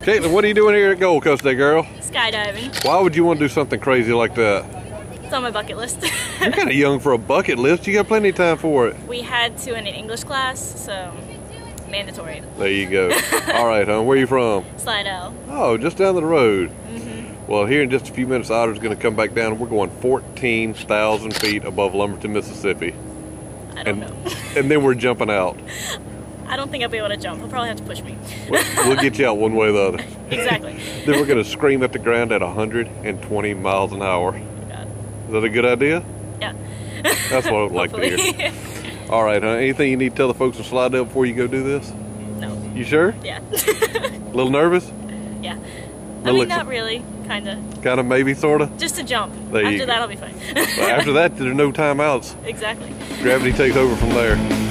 Caitlin, what are you doing here at Gold Coast Day, girl? Skydiving. Why would you want to do something crazy like that? It's on my bucket list. You're kind of young for a bucket list. You got plenty of time for it. we had to in an English class, so mandatory. There you go. All right, hon. Where are you from? Slidell. Oh, just down the road. Mm-hmm. Well, here in just a few minutes, Otter's going to come back down. We're going 14,000 feet above Lumberton, Mississippi. I don't And, know. and then we're jumping out. I don't think I'll be able to jump. He'll probably have to push me. We'll, we'll get you out one way or the other. exactly. Then we're going to scream at the ground at 120 miles an hour. Oh God. Is that a good idea? Yeah. That's what I would like to hear. All right, huh? Anything you need to tell the folks in Slidell before you go do this? no. You sure? Yeah. A little nervous? yeah. I mean, not really. Kinda. Kind of, maybe, sort of. Just a jump. There After that, I'll be fine. After that, there's no timeouts. exactly. Gravity takes over from there.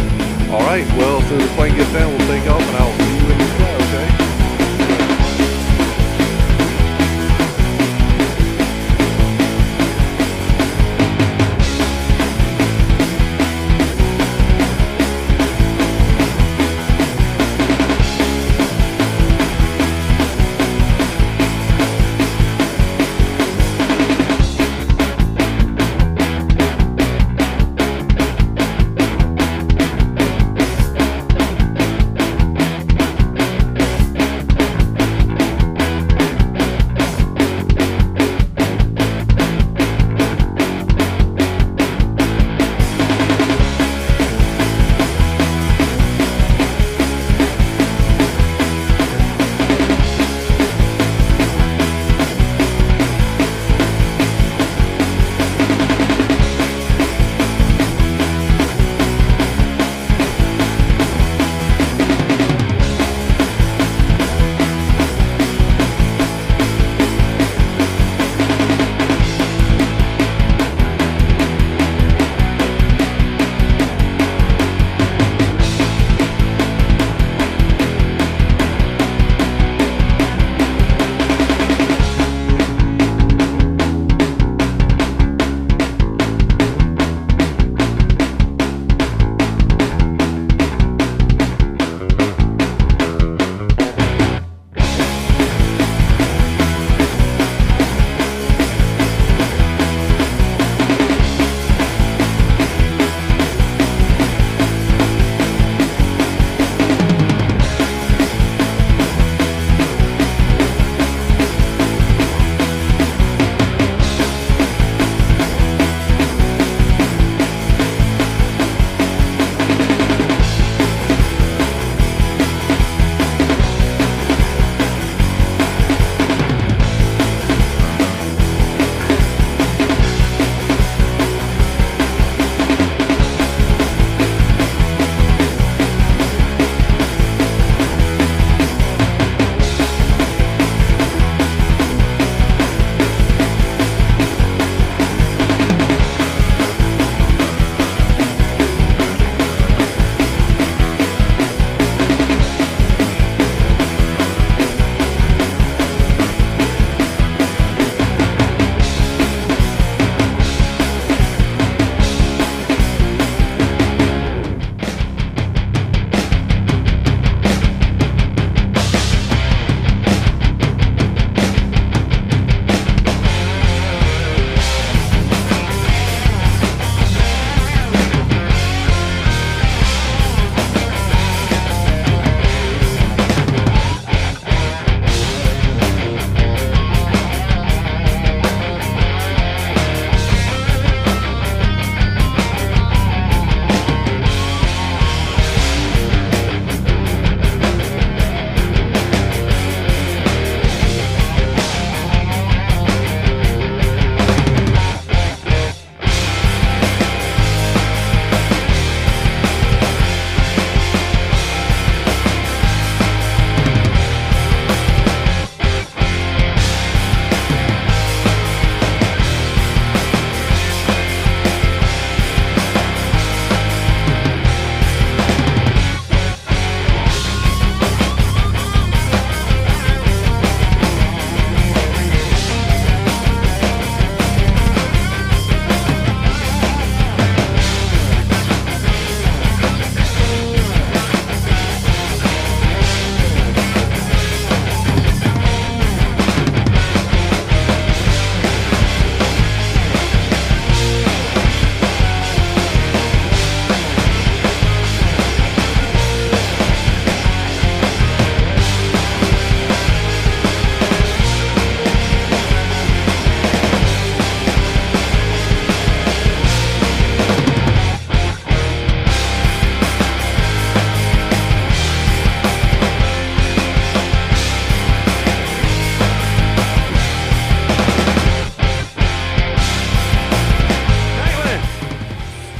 All right, well, as the plane gets down, we'll take off and I'll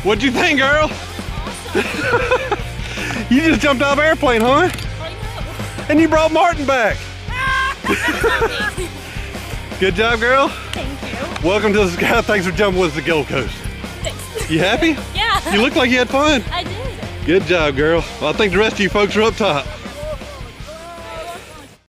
What'd you think, girl? you just jumped off airplane, huh? I And you brought Martin back. Good job, girl. Thank you. Welcome to the sky. Thanks for jumping with us at Gold Coast. Thanks. You happy? Yeah. You look like you had fun. I did. Good job, girl. Well, I think the rest of you folks are up top.